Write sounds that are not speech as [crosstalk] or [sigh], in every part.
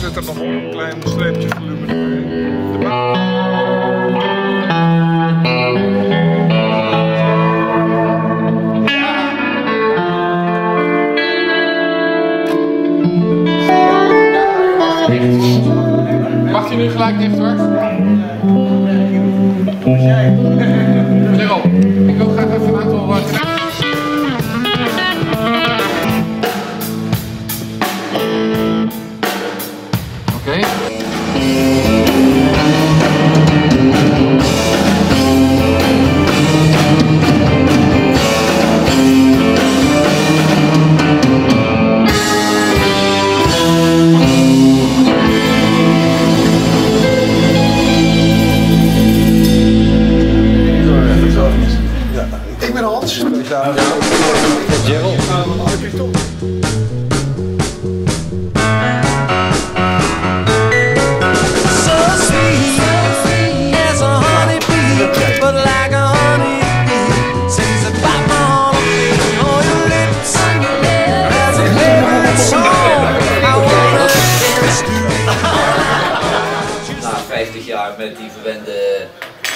Zit er nog een klein streepje volume Mag je nu gelijk dicht hoor? met die verwende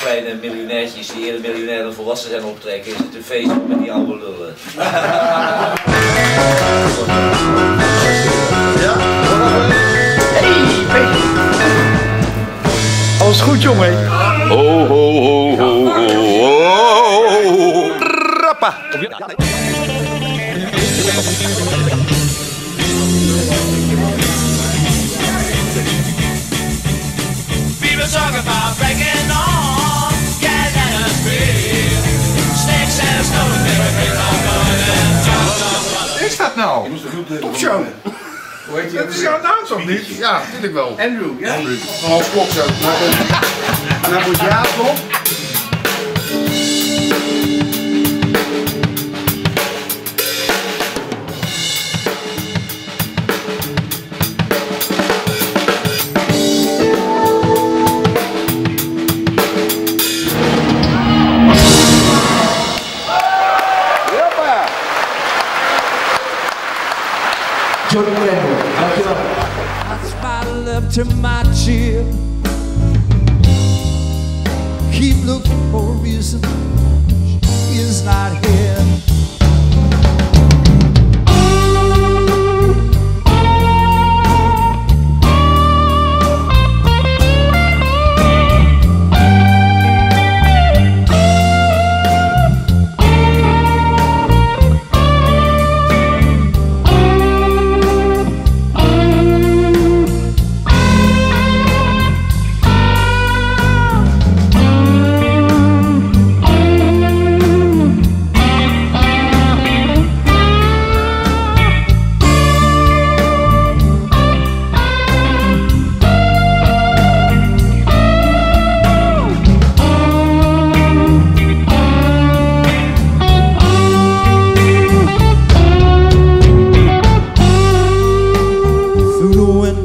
kleine miljonairtjes die eerder miljonair dan volwassen zijn optrekken, is het een feest met die oude lullen. [laughs] Alles goed, jongen? Ho, ho, ho, ho, ho, ho. Rappa. Nou? Topshow. Hoe heet Dat is jouw naam toch niet? Ja, natuurlijk wel. Andrew, ja? Andrew. Van Hans Klok zo. En dan moet That's my love to my cheer. Keep looking for a reason.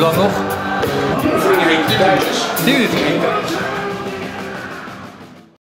Hoe lang nog? 10 minuten.